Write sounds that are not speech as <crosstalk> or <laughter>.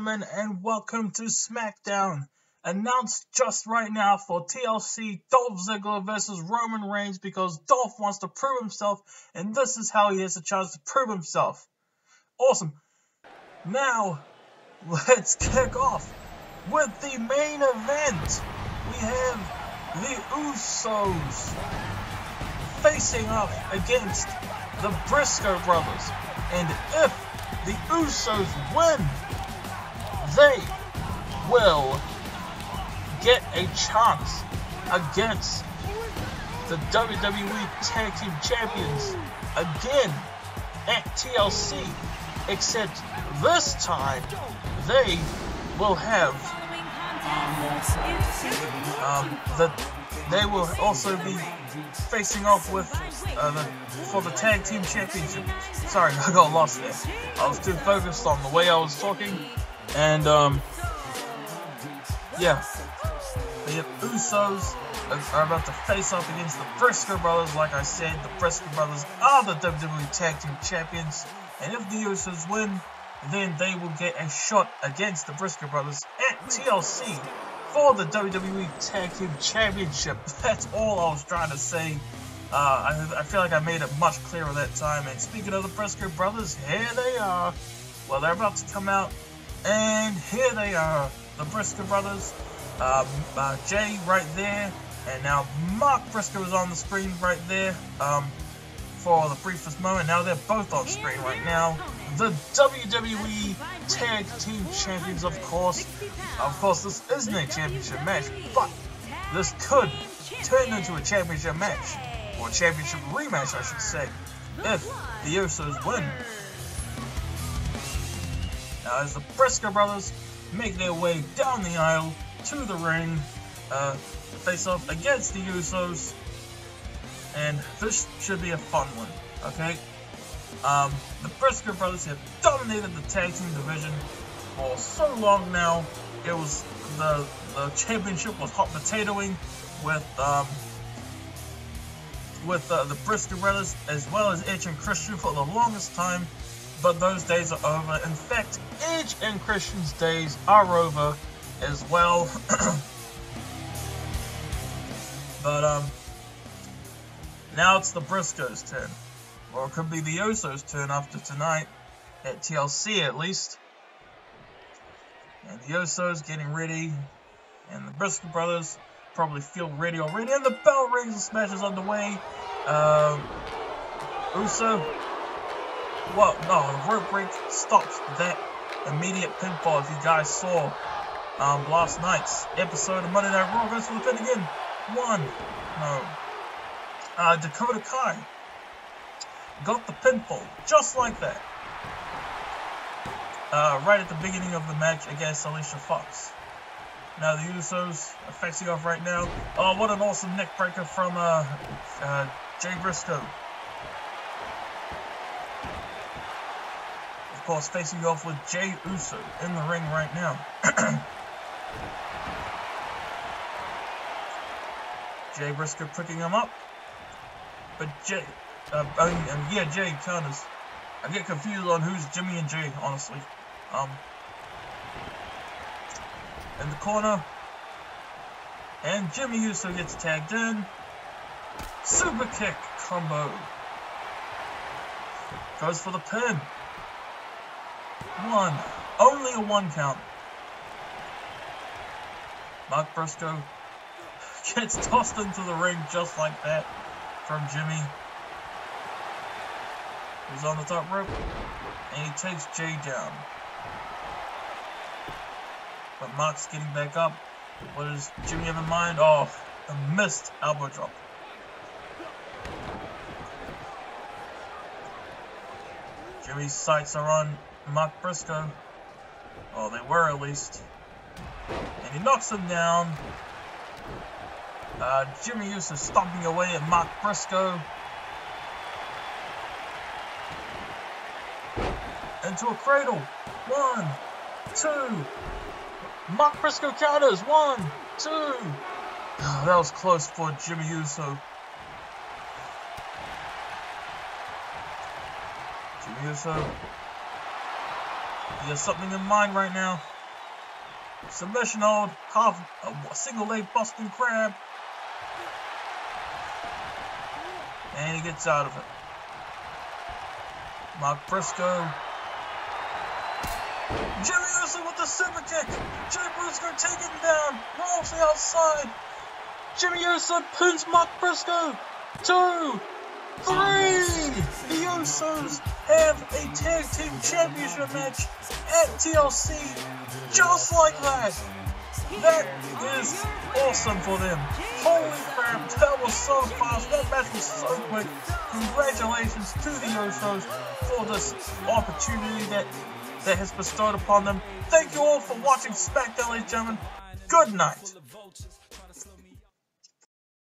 gentlemen, and welcome to SmackDown. Announced just right now for TLC Dolph Ziggler versus Roman Reigns because Dolph wants to prove himself, and this is how he has a chance to prove himself. Awesome. Now, <laughs> let's kick off with the main event. We have the Usos facing off against the Briscoe brothers, and if the Usos win, they will get a chance against the WWE Tag Team Champions again at TLC. Except this time, they will have um, the they will also be facing off with uh, the, for the tag team championship. Sorry, <laughs> I got lost there. I was too focused on the way I was talking, and um, yeah, the Usos are about to face off against the Briscoe brothers. Like I said, the Briscoe brothers are the WWE Tag Team Champions, and if the Usos win, then they will get a shot against the Briscoe brothers at TLC for the WWE Tag Team Championship. <laughs> That's all I was trying to say. Uh, I, I, feel like I made it much clearer that time. And speaking of the Briscoe brothers, here they are. Well, they're about to come out, and here they are, the Briscoe brothers. Um, uh, Jay right there, and now Mark Briscoe is on the screen right there. Um, for the briefest moment. Now they're both on screen right now. The WWE Tag Team Champions, of course. Of course, this isn't a championship match, but this could turn into a championship match. Or championship rematch, I should say, if the Usos win. Now, as the Briscoe brothers make their way down the aisle to the ring, uh, face off against the Usos, and this should be a fun one, okay? Um, the Briscoe brothers have dominated the tag team division for so long now. It was the the championship was hot potatoing with um, with uh, the Briscoe brothers as well as Edge and Christian for the longest time. But those days are over. In fact, Edge and Christian's days are over as well. <clears throat> but um, now it's the Briscoes' turn. Or it could be the Usos' turn after tonight. At TLC, at least. And the Usos getting ready. And the Briscoe brothers probably feel ready already. And the bell rings and smash is underway. Um, Uso. Well, no, the rope break stops that immediate pinfall. If you guys saw um, last night's episode of Monday Night Raw, goes for the pin again. One. No uh, Dakota Kai got the pinfall, just like that. Uh, right at the beginning of the match against Alicia Fox. Now the Usos are facing off right now. Oh, what an awesome neckbreaker from uh, uh, Jay Briscoe. Course, facing off with Jey Uso in the ring right now. <clears throat> Jay Briscoe picking him up. But Jay, uh, yeah, Jay Connors. I get confused on who's Jimmy and Jay, honestly. Um, in the corner, and Jimmy Uso gets tagged in. Super kick combo. Goes for the pin. One. Only a one count. Mark Briscoe <laughs> gets tossed into the ring just like that from Jimmy. He's on the top rope. And he takes Jay down. But Mark's getting back up. What does Jimmy have in mind? Oh, a missed elbow drop. Jimmy's sights are on Mark Briscoe. Oh, they were at least. And he knocks him down. Uh, Jimmy Uso stomping away at Mark Briscoe. Into a cradle. One, two. Mark Briscoe counters. One, two. Oh, <sighs> that was close for Jimmy Uso. Jimmy Uso. He has something in mind right now. Submission hold, half a single leg Boston Crab. And he gets out of it. Mark Briscoe. Jimmy Uso with the super kick. Jimmy Briscoe taking him down. Rolls the outside. Jimmy Uso pins Mark Briscoe. Two. Three. Usos have a tag team championship match at TLC. Just like that. That is awesome for them. Holy crap, that was so fast. That match was so quick. Congratulations to the Usos for this opportunity that, that has bestowed upon them. Thank you all for watching SmackDown, ladies and gentlemen. Good night.